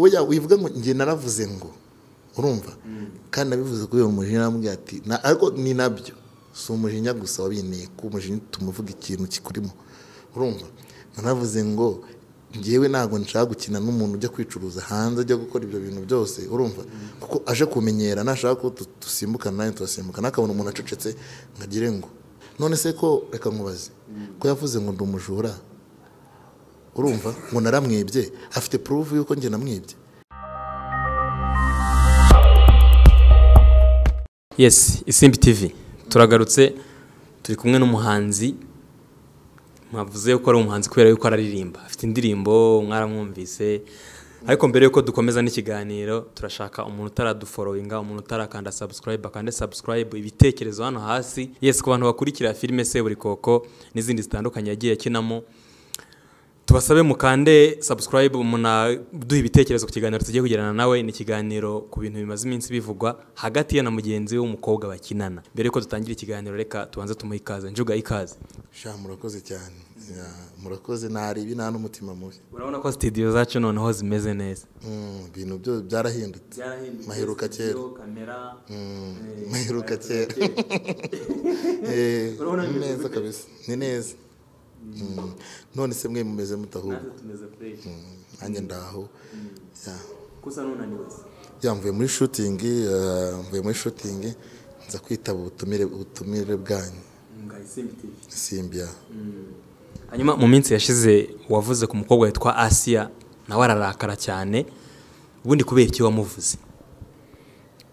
oya wivuga ngo njye naravuze ngo urumva? Kandi nabivuze kuri uwo mujinya arambwira ati "Na- ariko ni na byo. Si umujinya gusa wabinteye ko umujinya tumuvuga ikintu kikurimo. Urumva? Naravuze ngo njyewe ntabwo nshaka gukina n'umuntu ujya kwicuruza hanze ajya gukora ibyo bintu byose. Urumva? Kuko aje kumenyera nashaka ko dusimbukana nawe turasimbukana akabona umuntu acecetse ngagire ngo none se ko reka nkubaze. Ko yavuze ngo ndi umujura urumva ngo naramwibye afite puruvu y'uko njye namwibye yes isimbi tv turagarutse turi kumwe n'umuhanzi. Mwavuze ko ari umuhanzi kubera yuko araririmba. Afite indirimbo mwaramwumvise ariko mbere yuko dukomeza n'ikiganiro turashaka umuntu utaraduforowinga umuntu utarakanda subscribe akande subscribe ibitekerezo hano hasi. Yes ku bantu bakurikira filime seburikoko n'izindi zitandukanye yagiye akinamo tubasabe mukande subscribe munaduha ibitekerezo ku kiganiro tugiye kugirana nawe. Ni ikiganiro ku bintu bimaze iminsi bivugwa hagati ye na mugenzi we w'umukobwa bakinana. Mbere yuko dutangira ikiganiro reka tubanze tumuhe ikaze. Njuga ikaze. Sha murakoze cyane. Ya, murakoze. Ntaribi nta n'umutima mubi. Urabona ko studio zacu noneho zimeze neza. Mm, ibintu byo byarahindutse. Maheruka kera. Mm, maheruka kera. Eh, ni neza kabisa. Ni neza. None se mwe mumeze mutahubwo nanjye ndaho Ya. kusa n'unaniwe ya mvuye muri shooting eh, mvuye muri shooting nza kwitaba ubutumire ubutumire bwanyu simbya hanyuma mu minsi yashize wavuze ku mukobwa witwa asiya nawe ararakara cyane. Ubundi kubera iki wamuvuze?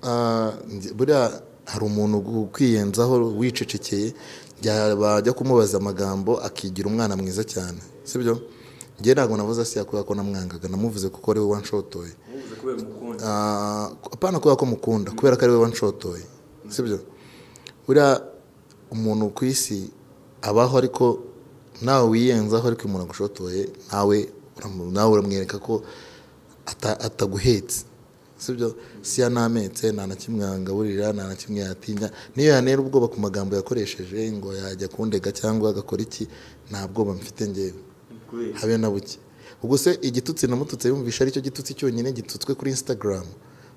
Ah, nge- buriya hari umuntu gu- kwiyenzaho wicecekeye bya- bajya kumubaza amagambo akigira umwana mwiza cyane. Sibyo? Njye ntabwo navuze asiya kubera ko namwangaga. Namuvuze kuko ari we wanshotoye Ah, apana kubera ko mukunda kubera ko ari we wanshotoye. Sibyo? Buriya umuntu ku isi abaho ariko nawe wiyenzaho ariko umuntu agushotoye nawe uramwereka ko ata- ataguhetse. Sibyo siya nametse nta na kimwe yangaburira nta na kimwe yatinya niyo yanera ubwoba ku magambo yakoresheje ngo yajya kundega cyangwa agakora iki nta bwoba mfite ngewe habe na buke. Ubwo se igitutsi namututse yumvisha ari cyo gitutsi cyonyine gitutswe kuri instagram?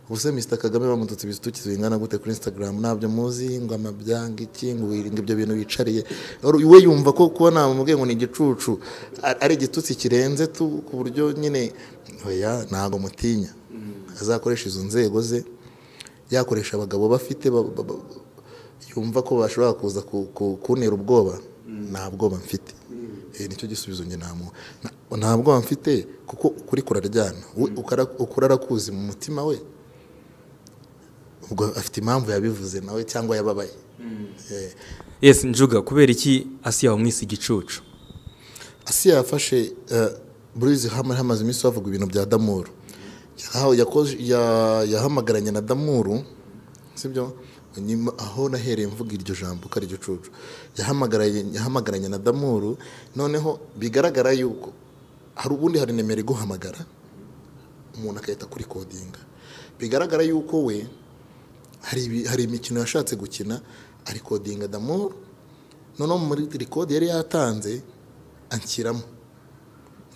Ubu se mr kagame bamututse ibitutsi bingana gute kuri instagram? Ntabyo muzi ngo amabyanga iki ngo wiringa ibyo bintu wicariye we yumva ko kuba namubwiye ngo ni igicucu ari igitutsi kirenze tu ku buryo nyine ntabwo mutinya. Azakoresha izo nzego ze yakoresha abagabo bafite ba- ba- ba- yumva ko bashobora kuza ku- ku- kuntera ubwoba. Nta bwoba mfite. Eh, ni cyo gisubizo njye nta bwoba mfite kuko ukuri kuraryana. Ukuri arakuzi mu mutima we ubwo afite impamvu yabivuze nawe cyangwa yababaye. Eh, yes njuga kubera iki asiya wamwise igicucu? Asiya yafashe eh, burizi hamwe hamaze iminsi havuga ibintu bya damuru yahamagaranye na damuru sibyo? Aho nahereye mvuga iryo jambo ko ari igicucu yahamagaranye na damuru noneho bigaragara yuko hari ubundi hari nimero iguhamagara umuntu agahita kuri kodinga bigaragara yuko we hari imikino yashatse gukina ari kodinga damuru. Noneho muri rikodi yari yatanze anshyiramo.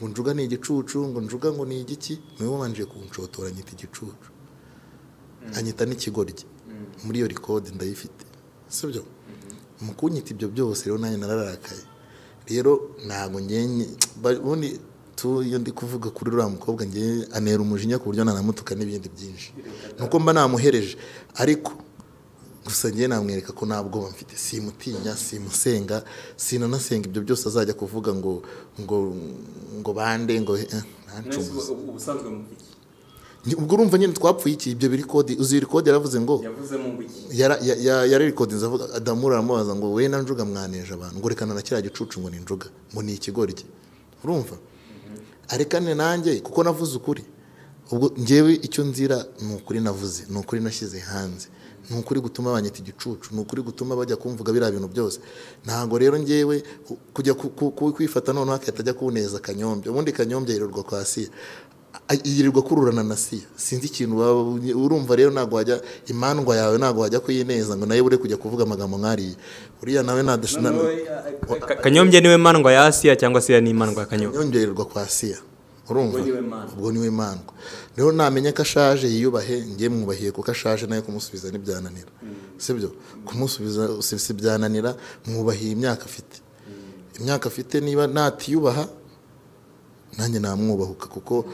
Ngo njuga ni igicucu ngo njuga ngo ni igiki? Niwe wabanje kunshotora anyita igicucu. Anyita n'ikigoryi. Muri iyo rikodi ndayifite. Sibyo mu kunyita ibyo byose rero nanjye nararakaye. Rero ntabwo ngenye ubundi tu iyo ndi kuvuga kuri uriya mukobwa ngewe anera umujinya ku buryo nanamutuka n'ibindi byinshi. Nuko mba namuhereje. Ariko gusa ngewe namwereka ko nta bwoba mfite. Simutinya simusenga sinanasenga ibyo byose azajya kuvuga ngo ngo ngo bande ngo eh, ubwo urumva nyine twapfuye iki ibyo biri kode uzi iri kode yaravuze ngo? Yara- ya- ya- yararikodinze avuga adamu aramubaza ngo we na njuga mwaneje abantu? Ngo rekana na kiriya gicucu ngo ni njuga ngo ni ikigoryi urumva? Arekane nanjye kuko navuze ukuri. Ubwo ngewe icyo nzira ni ukuri navuze ni ukuri nashyize hanze. Ni ukuri gutuma banyita igicucu ni ukuri gutuma bajya kumvuga biriya bintu byose. Ntabwo rero ngewe ku- kujya ku- ku- ku- kwifata noneho akahita ajya ku neza kanyombya ubundi kanyombya yirirwa kwa siya. Yirirwa kururana na siya. Sinzi ikintu urumva rero ntabwo wajya imandwa yawe ntabwo wajya kuyineza ngo nawe ure kujya kuvuga amagambo nk'ariya. Uriya nawe nadash- na- Ka- kanyombya ni we mandwa ya asiya cyangwa asiya ni imandwa ya kanyombya yongererwa kwa siya. Urumva Ubwo ni we mandwa. rero namenya ko ashaje yiyubahe ngiye mwubahiye kuko ashaje nawe kumusubiza ntibyananira sibyo? Kumusubiza si si byananira mwubahiye imyaka afite. Imyaka afite niba natiyubaha nanjye namwubahuka kuko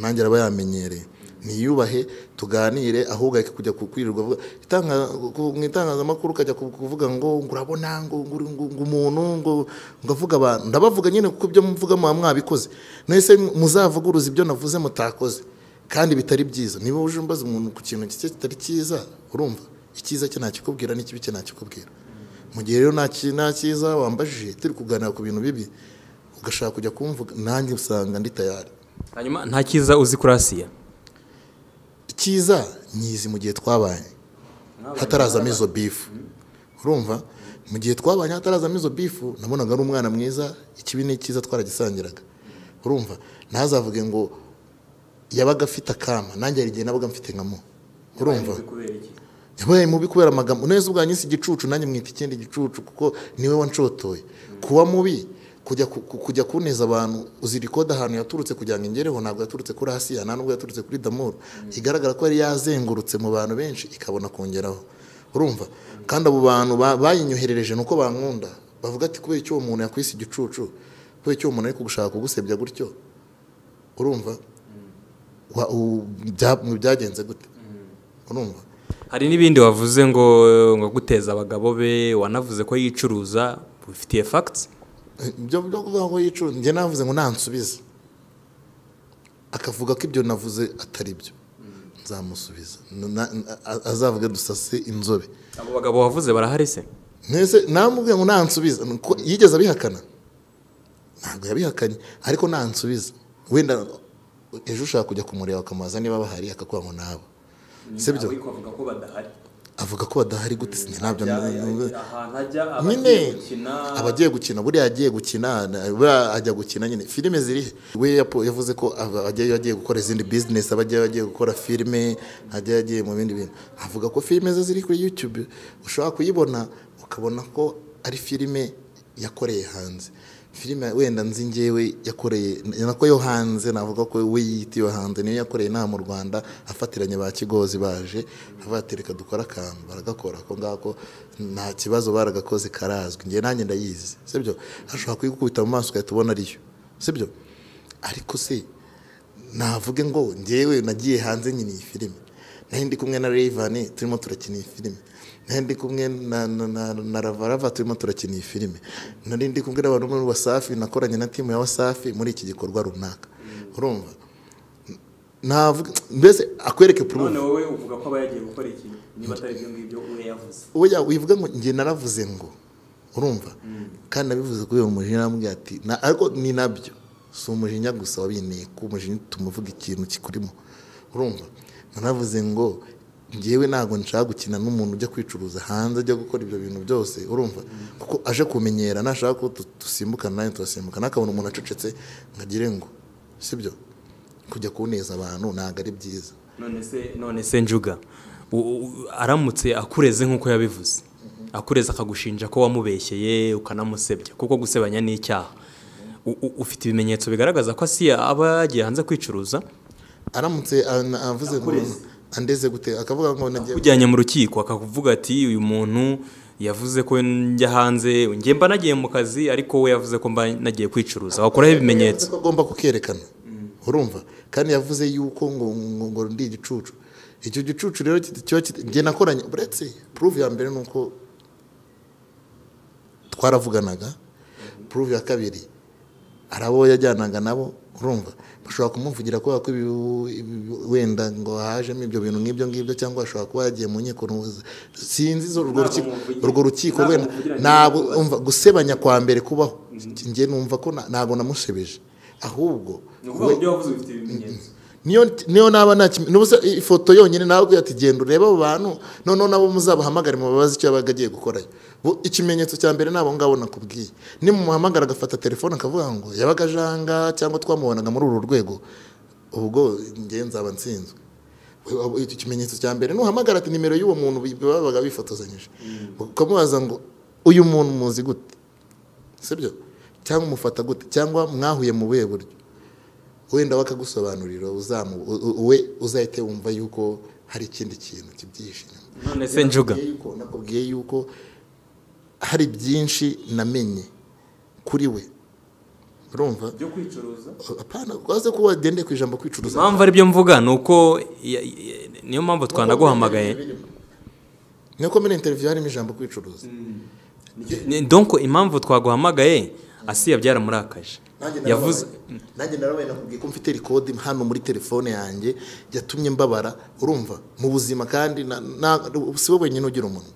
nanjye araba yamenyereye. Niyubahe tuganire ahubwo kujya kukwirirwa mu itangazamakuru ukajya ku- kuvuga ngo urabona ngo umuntu ngo ngo avuga abantu. Ndabavuga nyine kuko ibyo muvuga muba mwabikoze. Mwese muzavuguruza ibyo navuze mutakoze. Kandi bitari byiza. Niba uje umbaza umuntu ku kintu kitari cyiza urumva icyiza cye ntakikubwira n'ikibi cye ntakikubwira. Mu gihe rero nta cyiza wambajije turi kuganira ku bintu bibi ugashaka kujya kumvuga nanjye usanga ndi tayari. Hanyuma nta cyiza uzi kuri icyiza nyizi mu gihe twabanye. Hatarazamo izo bifu urumva? Mu gihe twabanye hatarazamo izo bifu nabonaga ari umwana mwiza ikibi n'icyiza twaragisangiraga. Urumva? Ntazavuge ngo yabaga afite akama nanjye hari igihe nabaga mfite nkamo. Urumva? Yabaye mubi kubera amagambo. Neza ubwa nyisi igicucu nanjye mwita ikindi gicucu kuko ni we wanshotoye kuba mubi kujya ku- ku- kujya ku neza abantu uzira ikode ahantu yaturutse kugira ngo ingereho ntabwo yaturutse kuri asiya nta nubwo yaturutse kuri damuru igaragara ko yari yazengurutse mu bantu benshi ikabona kongeraho. Urumva? Kandi abo bantu ba- bayinyoherereje ni uko bankunda. Bavuga ati kubera icyo uwo muntu yakwise igicucu kubera icyo uwo muntu ari gushaka kugusebya gutyo. Urumva? Byagenze gute? Urumva? Hari n'ibindi wavuze ngo ngo guteza abagabo be wanavuze ko yicuruza bifitiye fagiti ibyo byo kuvuga ngo yicuruza njye navuze ngo nansubize akavuga ko ibyo navuze atari byo. Nzamusubiza. Azavuge dusase inzobe. Abo bagabo wavuze barahari se? Mwese namubwiye ngo nansubiza. Yigeze abihakana? Ntabwo yabihakanye. Ariko nansubiza. Wenda ejo ushaka kujya kumureba ukamubaza niba bahari akakuba ngo nabo. Sibyo avuga ko badahari. Avuga ko badahari gute? Sinjye ntabyo ajya nyine abagiye gukina buriya agiye gukina buriya ajya gukina nyine. Filime ziri we yavuze ko ajyayo agiye gukora izindi bizinesi aba agiye gukora filime ajyayo agiye mu bindi bintu. Avuga ko filime ze ziri kuri yutube ushobora kuyibona ukabona ko ari filime yakoreye hanze. Filime wenda nzi ngewe yakoreye nako yo hanze navuga ko we yita iyo hanze niyo yakoreye inaha mu rwanda afatiranye ba kigozi baje abatereka dukora akantu baragakora ako ngako nta kibazo baragakoze karazwi. Ngewe nanjye ndayizi sibyo? Ashobora kuyikubita mu maso ugahita ubona ariyo sibyo? Ariko se navuge ngo ngewe nagiye hanze nyine iyi filime nari ndi kumwe na Rayvan turimo turakina iyi filime ndi kumwe na na na, na Ravarava turimo turakina iyi filime nari ndi kumwe n'abantu muri Wasafi nakoranye na timu ya Wasafi muri iki gikorwa runaka. Urumva? Navuga mbese akwereke proof. None wowe uvuga ko aba yagiye gukora iki? Niba atari ibyo ngibyo we yavuze. Oya wivuga ngo njye naravuze ngo. Urumva? Kandi nabivuze kubera umujinya namubwira ati na- ariko ni na byo. Si umujinya gusa wabinteye ko umujinya utuma uvuga ikintu kikurimo. Urumva? Naravuze ngo ngewe ntabwo nshaka gukina n'umuntu ujya kwicuruza hanze ajya gukora ibyo bintu byose urumva? Kuko aje kumenyera nashaka ko dusimbukana nawe turasimbukana akabona umuntu acecetse ngo agire ngo sibyo? Kujya ku neza abantu ntabwo ari byiza. None se none se njuga aramutse akureze nk'uko yabivuze. Akureze akagushinja ko wamubeshyeye ukanamusebya kuko gusebanya ni icyaha. Ufite ibimenyetso bigaragaza ko asiya aba yagiye hanze kwicuruza? Aramutse avuze ngo andeze gute? Akavuga ngo nagiye ujyanye mu rukiko akakuvuga ati uyu muntu yavuze ko njya hanze njye mba nagiye mu kazi ariko we yavuze ko mba nagiye kwicuruza. Wakoraho ibimenyetso. ko agomba kukerekana. Urumva? Kandi yavuze yuko ngo ngo, ndi igicucu. Icyo gicucu rero kiba njye nakoranye. Uretse proof ya mbere ni uko twaravuganaga. Proof ya kabiri hari abo yajyanaga nabo urumva bashobora kumuvugira kubera ko wenda ngo hajemo ibyo bintu nk'ibyo ngibyo cyangwa ashobora kuba yagiye mu nkiko sinzi urwo rukiko wenda. ntabwo umva gusebanya kwa mbere kubaho. Njye numva ko ntabwo namusebeje. Ahubwo we- wavuze ufite ibimenyetso. Niyo niyo naba nta ifoto yonyine nawe ubwira ati genda urebe abo bantu noneho nabo muzabahamagare mubabaze icyo yabaga agiye gukorayo ikimenyetso cya mbere nabo ngabo nakubwiye. Nimumuhamagara agafata telefone akavuga ngo yabaga ajanga cyangwa twamubonaga muri uru rwego. Ubwo nzaba nsinzwe. We- we- icyo kimenyetso cya mbere nuhamagara ati nimero y'uwo muntu babaga bifotozanyije. Ukamubaza ngo uyu muntu muzi gute? Sibyo cyangwa umufata gute? Cyangwa mwahuye mu buhe buryo? Wenda bakagusobanurira we uzahite wumva yuko hari ikindi kintu kibyihishe inyuma. None se njuga? Nakubwiye yuko- hari byinshi namenye kuri we. Urumva? Byo kwicuruza? Apana kwaze ko wagendeye ku ijambo kwicuruza. Impamvu ari byo mvuga ni uko niyo mpamvu twanaguhamagaye niko muri interview harimo ijambo kwicuruza. Ni- donc impamvu twaguhamagaye asiya byaramurakaje yavuze nanjye narabaye nakubwiye ko mfite rekodi hano muri telefone yanjye yatumye mbabara. Urumva mu buzima kandi si wowe wenyine ugira umuntu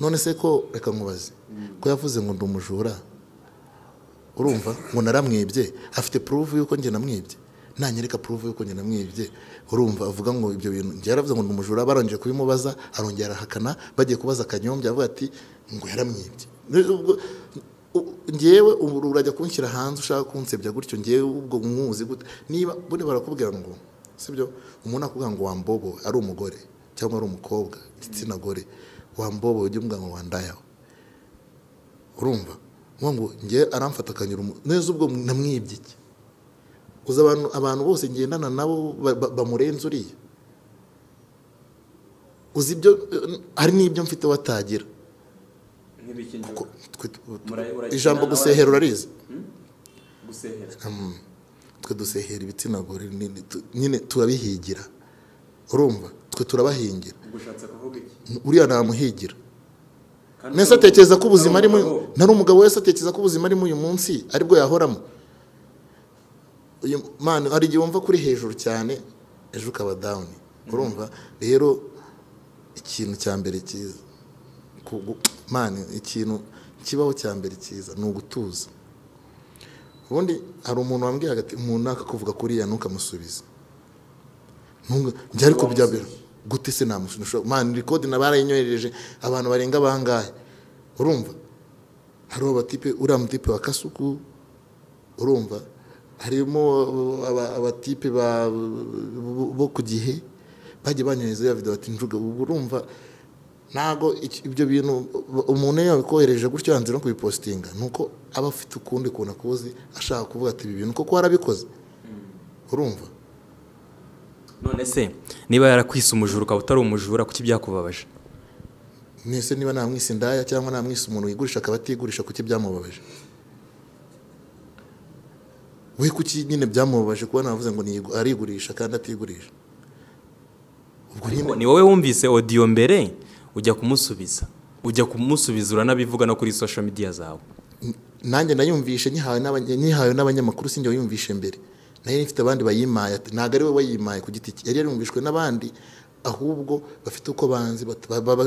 none se ko reka nkubaze. Ko yavuze ngo ndi umujura? Urumva ngo naramwibye afite puruvu y'uko njye namwibye nanyereka puruvu y'uko njye namwibye urumva avuga ngo ibyo bintu njye yaravuze ngo ndi umujura barangije kubimubaza arongera arahakana bagiye kubaza akanyombya avuga ati ngo yaramwibye Njyewe ubu urajya kunshyira hanze ushaka kunsebya gutyo njyewe ubwo mwuzi gute? Niba bune barakubwira ngo sibyo? Umuntu akubwira ngo wambobo ari umugore cyangwa ari umukobwa igitsina gore wambobo ujye umubwira ngo wandayaho urumva? Ngo njye aramfata akanyura neza ubwo namwibye iki? Uzi abantu bose ngendana nabo ba- ba- bamurenze uriya? Uzi ibyo hari n'ibyo mfite watagira Ko- twe- Mura- urakina ijambo gusehera urarizi? Gusehera. Mm. twe dusehera ibitsina gore nyine turabihigira. Urumva? Twe turabahingira. Uriya namuhigira. Nese atekereza ko ubuzima arimo nari umugabo wese atekereza ko ubuzima arimo uyu munsi ari bwo yahoramo? Uyu mani hari igihe wumva kuri hejuru cyane ejo ukaba dawuni urumva? Rero ikintu cya mbere cyiza ikintu kibaho cya mbere cyiza ni ugutuza. Ubundi hari umuntu wambwiye hagati umuntu akakuvuga kuriya ntukamusubize. Ntunga- njye ariko byabera gute se namusubiza mani rikodi na barayinyohereje abantu barenga bangahe? Urumva? Hari abatipe uriya mutipe wa kasuku urumva? Harimo aba- abatipe ba- bo- ku gihe bagiye banyohereza ya video bati njuga urumva? Iki- ibyo bintu umuntu iyo yabikohereje gutyo yanze no kubipositinga ni uko aba afite ukundi kuntu akuzi ashaka kuvuga ati ibi bintu koko warabikoze? Urumva. None se niba yarakwise umujura ukaba utari umujura kuki byakubabaje? Mwese niba namwise indaya cyangwa namwise umuntu wigurisha akaba atigurisha kuki byamubabaje? We kuki nyine byamubabaje kuba navuze ngo arigurisha kandi atigurisha? Ubwo ni wowe wumvise odiyo mbere? Ujya kumusubiza. Ujya kumusubiza uranabivuga no kuri social media zawe. Nanjye nayumvishe nyihawe n'abanya- nyihawe n'abanyamakuru sinjye wayumvishe mbere. Nayo ifite abandi bayimaye ntabwo ari we wayimaye ku giti cye yari yarumvishwe n'abandi ahubwo bafite uko banzi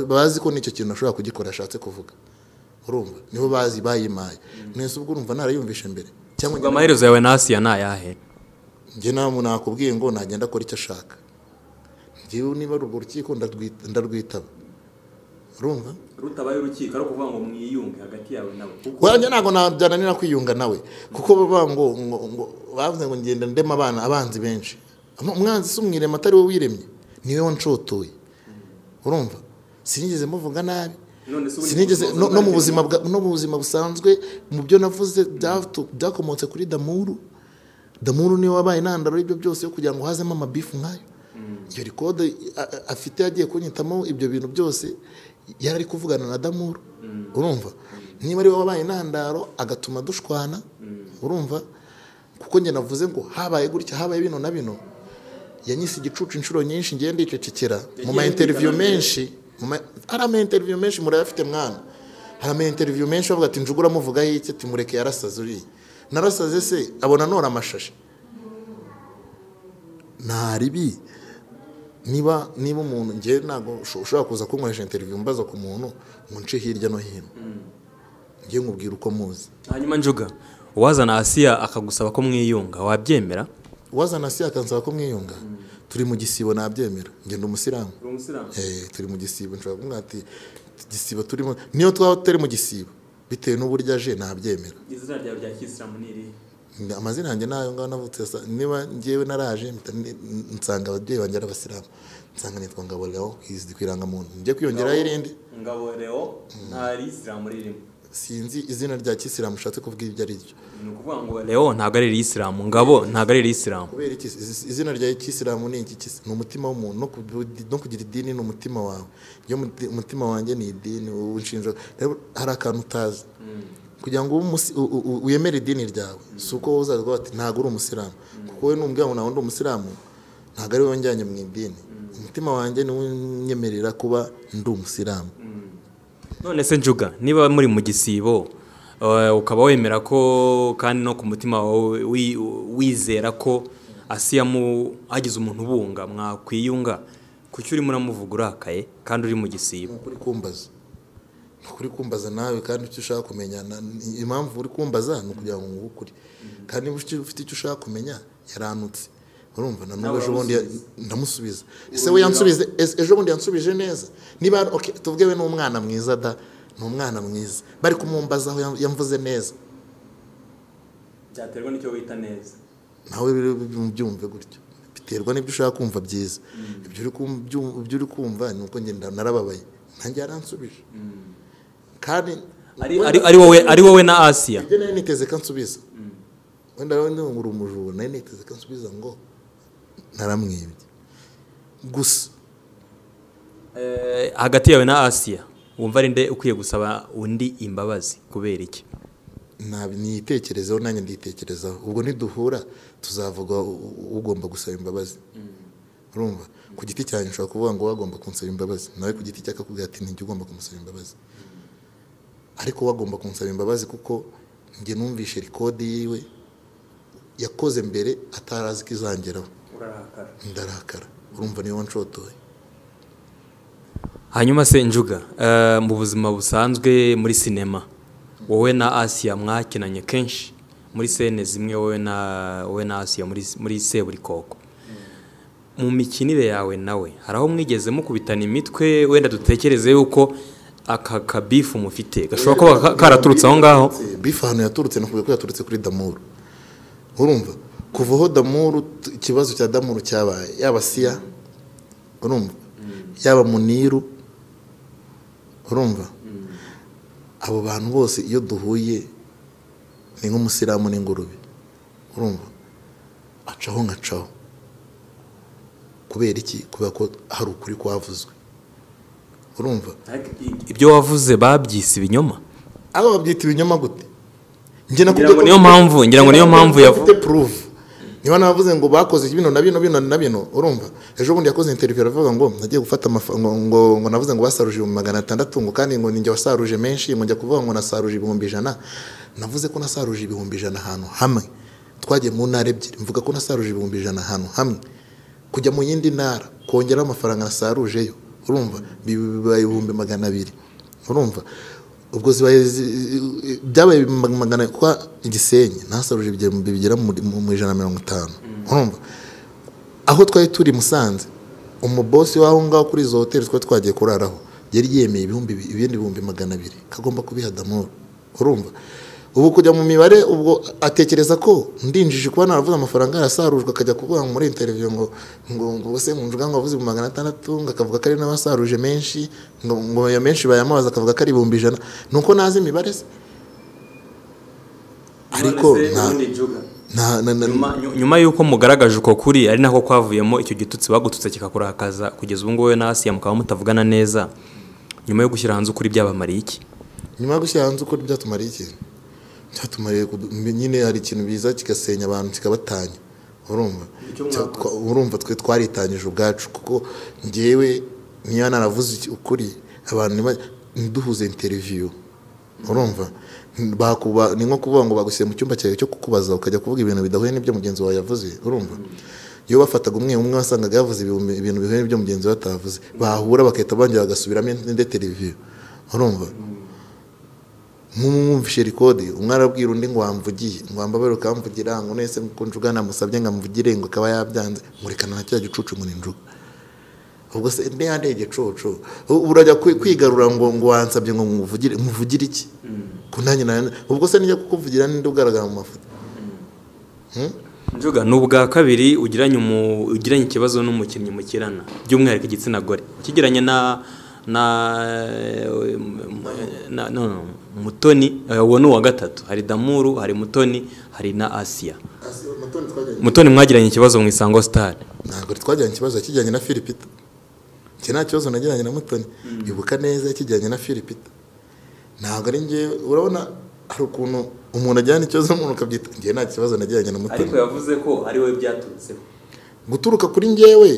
bazi ko n'icyo kintu ashobora kugikora ashatse kuvuga. Urumva? Nibo bazi bayimaye. Mwese ubwo urumva narayumvishe mbere. Cyangwa amaherezo yawe na asiya ni ayahe njye ntabwo nakubwiye ngo nagenda akora icyo ashaka. Njyewe niba ari urwo rukiko ndarwita- ndarwitaba urumva rutabaye urukiko ari ukuvuga ngo mwiyunge hagati yawe nawe. Wanjye ntabwo nabyananira kwiyunga nawe. Kuko bavuga ngo bavuze ngo ngenda ndema abana abanzi benshi. Umwanzi si umwirema atari we wiremye. Niwe wanshotoye urumva? Sinigeze muvuga nabi. No, mu buzima no mu buzima busanzwe mu byo navuze byakomotse kuri damuru. Damuru ni we wabaye intandaro y'ibyo byose yo kugira ngo hazemo amabifu nk'ayo. Iyo rikode afite yagiye kunyitamo ibyo bintu byose yari ari kuvugana na damuru. Urumva? Niba ari we wabaye intandaro agatuma dushwana. Urumva? Kuko njye navuze ngo habaye gutya habaye bino na bino. Yanyise igicucu inshuro nyinshi ngiye ndicecekera. Mu ma interview menshi hari ama interview menshi murayafite mwana. Hari ama interview menshi bavuga ati njugura muvugaho iki? Ati mureke yarasaze uriya narasaze se abona nora amashashi. Nta ribi niba niba umuntu ngewe ntabwo usho- ushobora kuza kunkoresha interview mbaza ku muntu ngo nce hirya no hino. Ngewe nkubwira uko muzi. Hanyuma njuga uwazana asiya akagusaba ko mwiyunga wabyemera? Uwazana si akansaba ko mwiyunga? Turi mu gisibo nabyemera. Ngenda umusilamu. Eh, turi mu gisibo. Nshobora kumubwira ati igisibo turimo niyo twaba tutari mu gisibo. Bitewe n'uburyo aje nabyemera. Izina ryawe rya kisilamu ni irihe? Amazina yanjye na yo ngaho navutse niba ngewe naraje ni- nsanga ababyeyi banjye ari abasilamu nsanga nitwa ngabo leo hizi ku irangamuntu. Njye kwiyongeraho irindi? Ngabo reo nta isilamu ririmo sinzi izina rya kisilamu ushatse kuvuga ibyo ari byo ni ukuvuga ngo leo ntabwo ari irisilamu ngabo ntabwo ari irisilamu kubera iki? Izi- izina rya kisilamu ni iki? Kisi ni umutima w'umuntu. No ku- no kugira idini ni umutima wawe. Umutima wanjye ni idini ubu hari akantu utazi. Kugira ngo wemere idini ryawe. Si uko uzaza bati ntabwo uri umusilamu. Kuko wowe numbwira ngo ntabwo ndi umusilamu ntabwo ari wowe njyanye mu idini. Umutima wanjye niwo unyemerera kuba ndi umusilamu. None se njuga niba muri mu gisibo eh, ukaba wemera ko kandi no ku mutima wawe wi- wizera ko asiyamu hagize umuntu ubunga mwakwiyunga kuki urimo uramuvuga urakaye kandi uri mu gisibo? Kumbaza. Ukuri kumbaza nawe kandi icyo ushaka kumenya impamvu uri kumbaza ni ukugira ngo nguhe ukuri kandi niba ufite- icyo ushaka kumenya yaranutse. Urumva na n'ubu ejo bundi ndamusubiza. Ese we yansubize ejo bundi yansubije neza? Niba tuvuge we ni umwana mwiza da ni umwana mwiza. Bari kumwumbazaho yam- yamvuze neza. Byaterwa n'icyo wita neza. Nawe byumve gutyo. Biterwa n'ibyo ushaka kumva byiza. Ibyo uri kum- byu- ibyo uri kumva ni uko ngenda narababaye. Nanjye yaransubije. Kandi ari, wowe ari wowe na asiya ibyo nari niteze ko ansubiza wenda rero ngo uri umujura nari niteze ko ansubiza ngo naramwibye gusa. Eh, hagati yawe na asiya wumva ari nde ukwiye gusaba undi imbabazi kubera iki? Niyitekerezeho nanjye nditekerezaho. Ubwo niduhura tuzavuga ugomba gusaba imbabazi. Urumva? Ku giti cyanjye ushobora kuvuga ngo wagomba kunsaba imbabazi. Nawe ku giti cye akakubwira ati ntijya ugomba kumusaba imbabazi. Ariko wagomba kunsaba imbabazi kuko njye numvishe rikodi yiwe yakoze mbere atarazi ko izangeraho. Ndarakara. Urumva niyo wanshotoye. Hanyuma se njuga eh, mu buzima busanzwe muri sinema wowe na asiya mwakinanye kenshi. Muri sene zimwe wowe na wowe na asiya muri muri seburikoko. Mu mikinire yawe nawe hari aho mwigeze mukubitana imitwe? Wenda dutekereze yuko aka kabifu mufite? Gashobora kuba ka- karaturutse aho ngaho. Bifu ahantu yaturutse nakubwiye ko yaturutse kuri damuru. Urumva? Kuva aho damuru ikibazo cya damuru cyabaye yaba siya urumva? Yaba muniru urumva? Abo bantu bose iyo duhuye ni nk'umusilamu n'ingurube. Urumva? Acaho nkacaho kubera iki? Kubera ko hari ukuri kwavuzwe. Urumva ibyo wavuze babyise ibinyoma? Abo babyita ibinyoma gute? Njye Ngira ngo niyo mpamvu- ngira ngo niyo mpamvu yavu- afite proof. Niba navuze ngo bakoze bino na bino bino na bino urumva. Ejo bundi yakoze interview aravuga ngo nagiye gufata ngo, ngo navuze ngo basaruje ibihumbi magana atandatu ngo kandi ngo ninjye wasaruje menshi ngo njya kuvuga ngo nasaruje ibihumbi ijana. Navuze ko nasaruje ibihumbi ijana ahantu hamwe. Twagiye mu ntara ebyiri mvuga ko nasaruje ibihumbi ijana ahantu hamwe. Kujya mu yindi ntara kongeraho amafaranga nasarujeyo. Urumva? Bibaye ibihumbi magana abiri. Urumva? Ubwo zibaye zi- byabaye mag- magana kwa igisenyi ibihumbi bigera mu ijana na mirongo itanu. Urumva? Aho twari turi musanze umubosi w'aho ngaho kuri izo hoteli twari twagiye kuraraho yari yemeye ibihumbi bi- ibindi bihumbi magana abiri. Kagomba kubiha damoro urumva? Ubu kujya mu mibare ubwo atekereza ko ndinjije kuba naravuze amafaranga yarasarujwe akajya kuvuga ngo muri interiviyo ngo ngo ngo se mu ngo wavuze ibihumbi magana atandatu ngo akavuga ko ari n'abasaruje menshi ngo ngo ayo menshi bayamubaza akavuga ko ari ibihumbi ijana. Ni uko nazi imibare se? Ariko na- na- nyuma, y'uko mugaragaje uko kuri ari nako kwavuyemo icyo gitutsi bagututse kikakurakaza kugeza ubu ngubu wowe na asiya mukaba mutavugana neza. Nyuma yo gushyira hanze ukuri byabamariye iki nyuma yo gushyira hanze ukuri byatumariye ikintu byatumariye kudu- nyine hari ikintu biza kigasenya abantu kikabatanya urumva twe twaritanyije ubwacu kuko ngewe niyo naravuze ukuri abantu niba- ntiduhuze interiviyu urumva ni nko kuvuga ngo bagusiye mu cyumba cyawe cyo kukubaza ukajya kuvuga ibintu bidahuye n'ibyo mugenzi wawe yavuze urumva iyo bafataga umwe umwe wasangaga yavuze ibintu bihuye n'ibyo mugenzi we atavuze bahura bagahita bongera bagasubiramo indi televiziyo urumva mwumvishe rikodi umwe arabwira undi ngo wamvugiye ngo wambabare ukamvugira ngo nese ko njuga namusabye ngo amvugire ngo akaba yabyanze murekana na cya gicucu ni njuga ubwo se mbe yandi igicucu urajya kwi- kwigarura ngo ngo wansabye ngo muvugire muvugire iki? Ko nanjye na ubwo se nijya kukuvugira ninde ugaragara mu mafoto? Njuga ni ubwa kabiri ugiranye ikibazo n'umukinnyi mukirana by'umwihariko igitsina gore. Ukigiranye na na na no, no, mutoni eh, uwo ni uwa gatatu. Hari damuru hari mutoni hari na asiya mutoni mwagiranye ikibazo mu isango star. Ntabwo twajyanye ikibazo yakijyanye na filipita. Iki nta kibazo nagiranye na mutoni. Ibuka neza yakijyanye na filipita. Ntabwo ari ngewe urabona hari ukuntu umuntu ajyana ikibazo n'umuntu ukabyita. Ngewe nta kibazo nagiranye na mutoni. Ariko yavuze ko ari we byaturutseho. Guturuka kuri ngewe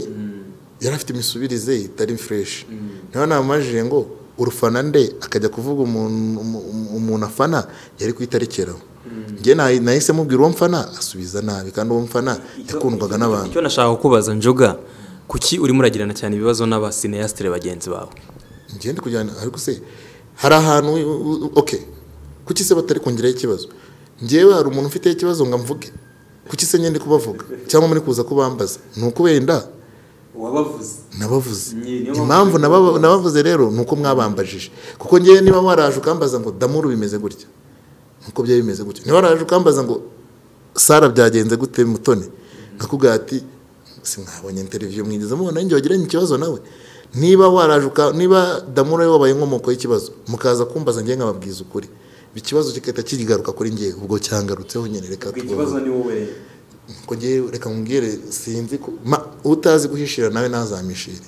yari afite imisubirize itari fureshi niba namajije ngo urufana nde? Akajya kuvuga umuntu umu- umuntu afana yari kuhitarekeraho njye nahi- nahise mubwira uwo mfana asubiza nabi kandi uwo mfana yakundwaga n'abantu. Icyo nashaka kukubaza njoga kuki urimo uragirana cyane ibibazo n'abasineyasitire bagenzi bawe? Ngende kujyana ariko se hari ahantu oke kuki se batari kongeraho ikibazo? Ngewe hari umuntu ufiteho ikibazo ngo mvuge kuki se ngende kubavuga? Cyangwa muri kuza kubambaza? Ni uko wenda nabavuze. Impamvu nabavuze rero ni uko mwabambajije. Kuko ngewe niba waraje ukambaza ngo damuru bimeze gutya. Nuko byari bimeze gutya. Niba waraje ukambaza ngo sara byagenze gute mutoni? Nkakubwira ati si mwabonye interiviyo mwigeze mubona njye wagiranye ikibazo nawe. Niba waraje uka- niba damuru ari wabaye inkomoko y'ikibazo mukaza kumbaza ngewe nkababwiza ukuri. Ikibazo kigahita kigaruka kuri ngewe ubwo cyangarutseho nyine reka tubavuge. Ni ngewe reka mubwire sinzi ko utazi guhishira nawe ntazamishire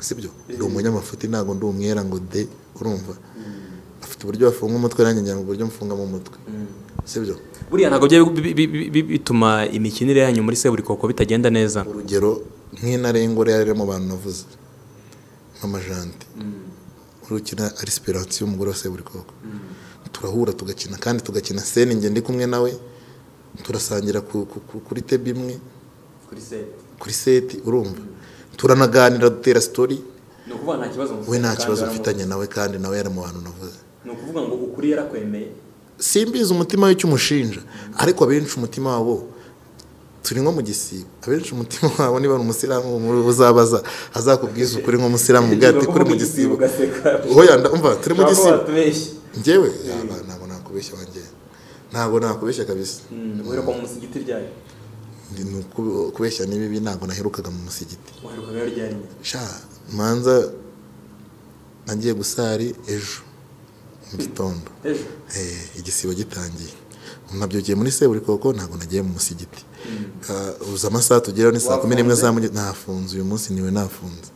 sibyo ndi umunyamafuti ntabwo ndi umwera ngo de urumva? Afite uburyo bafunga umutwe nanjye ngira ngo uburyo mfungamo umutwe sibyo buriya ntabwo bituma imikinire yanyu muri seburikoko bitagenda neza. Urugero nk'intare y'ingore yari iri mu bantu navuze nk'amajante urukina arisiperansi y'umugore wa seburikoko. Turahura tugakina kandi tugakina seni njye ndi kumwe nawe turasangira ku- ku- ku- kuri tebi imwe. Kuri seti urumva. Turanaganira dutera sitori we nta kibazo mfitanye nawe kandi nawe yari mu bantu navuze. Ni ukuvuga ngo ukuri yarakwemeye. Simbizi umutima w'icyo umushinja ariko abenshi umutima wabo turi nko mu gisibo. Abenshi umutima wabo niba ari umusilamu uzabaza azakubwiza ukuri nk'umusilamu ubwo ati kuri mu gisibo oya ndumva turi mu gisibo. njyewe yaba ntabwo nakubeshya wanjye ntabwo nakubeshya kabisa. Uheruka mu musigiti ryayo kubeshya ni bibi ntabwo naherukaga mu musigiti. Sha manza nagiye gusari ejo mu gitondo. Ejo? Eh, igisibo gitangiye. Nabyukiye muri seburikoko ntabwo nagiye mu musigiti. Ah, uzi amasaha tugeraho ni saa kumi n'imwe za mu nafunze uyu munsi ni we nafunze.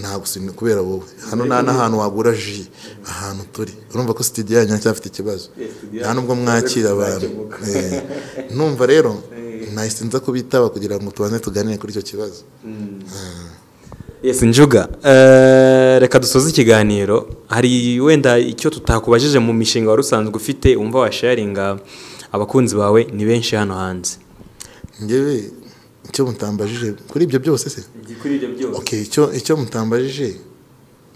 Ntabwo kubera wowe. Hano nta n'ahantu wagura ji. Ahantu turi. Urumva ko studio yanyu cyafite ikibazo. Eh, nta nubwo mwakira abantu. Eh, numva rero nahise nza kubitaba kugira ngo tubanze tuganire kuri icyo kibazo. Yes njuga Eh, reka dusoze ikiganiro. Hari wenda icyo tutakubajije mu mishinga wari usanzwe ufite wumva washaringa abakunzi bawe ni benshi hano hanze. Ngewe icyo mutambajije kuri ibyo byose se? Kuri ibyo byose. Okay icyo icyo mutambajije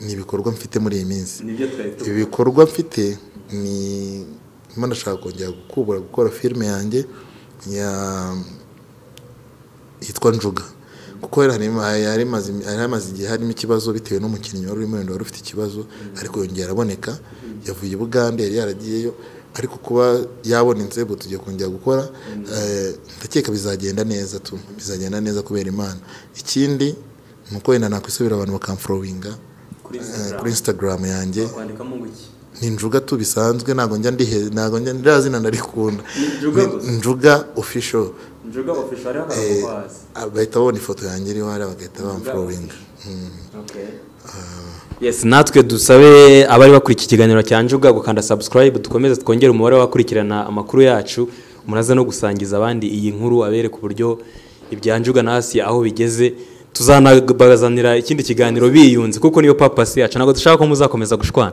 ni ibikorwa mfite muri iyi minsi. Nibyo twari ibi bikorwa mfite ni ndimo ndashaka kongera gukubura gukora filime yanjye ya yitwa njuga kuko yari hamaze igihe harimo ikibazo bitewe n'umukinnyi wari urimo wari ufite ikibazo ariko yongera aboneka yavuye i bugande yari yaragiyeyo ariko kuba yabona inzego tugiye kongera gukora eh, ndakeka bizagenda neza tu bizagenda neza kubera imana. Ikindi ni uko wenda nakwisubira abantu bakamforowinga Kuri eh, instagram. yanjye. Ni njuga tu bisanzwe ntabwo njya ndihe ntabwo njya ndira zina ndarikunda. Njuga gusa? Njuga official hariho akarongo ko hasi Ah, bahita babona ifoto yanjye iriho hariya bagahita bamforowinga yes natwe dusabe abari bakurikiye ikiganiro cya njuga gukanda subscribe dukomeze twongere umubare w'abakurikirana amakuru yacu muraza no gusangiza abandi iyi nkuru abereka uburyo ibya njuga na hasi aho bigeze. Tuzanabazanira ikindi kiganiro biyunze kuko niyo papasi yacu. Ntabwo dushaka ko muzakomeza gushwana.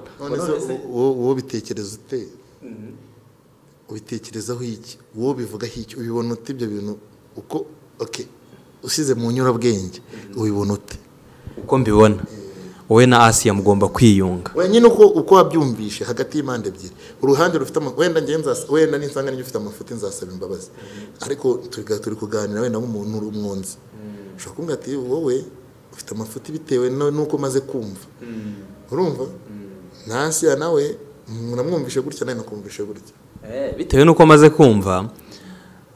Wowe ubitekereza ute? Ubitekerezaho iki? Wowe ubivugaho iki? Ubibona ute ibyo bintu? Uko? Oke usize mu nyurabwenge. Ubibona ute? Uko mbibona? Wowe na asiya mugomba kwiyunga. Wenyine uko uko wabyumvishe hagati y'impande ebyiri. Uruhande rufite wenda wenda ninsanga njye ufite amafuti nzasaba imbabazi. Ariko turi kuganira wenda nk'umuntu uri umwunzi ushobora kumbwira ati wowe ufite amafuti bitewe n'uko maze kumva. Urumva? Ntasiya nawe muramwumvishe gutya nawe nakumvishe gutya. Bitewe n'uko maze kumva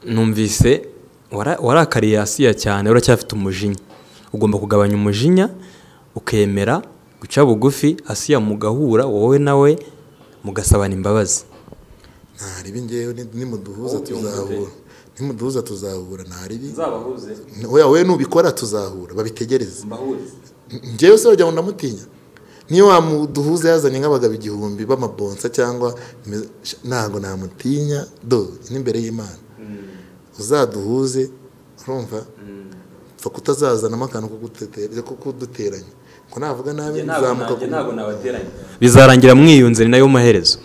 numvise wara- warakariye asiya cyane uracyafite umujinya. Ugomba kugabanya umujinya ukemera guca bugufi asiya mugahura wowe nawe mugasabana imbabazi. Ntaribi ngewe ni- nimuduhuza tuzahura. nimuduhuza tuzahura ntaribi nzabahuze. Oya wowe nubikora tuzahura. Babitegereze. Ngewe se wagira ngo ndamutinya. Niyo wamuduhuza yazanye nk'abagabo igihumbi b'amabonsa cyangwa ntabwo namutinya. Do n'imbere y'imana. Uzaduhuze urumva? Pfa kutazazanamo akantu ko kuduteranya. Ngo navuga nabi nzamuka ku bizarangira mwiyunze ni na yo maherezo.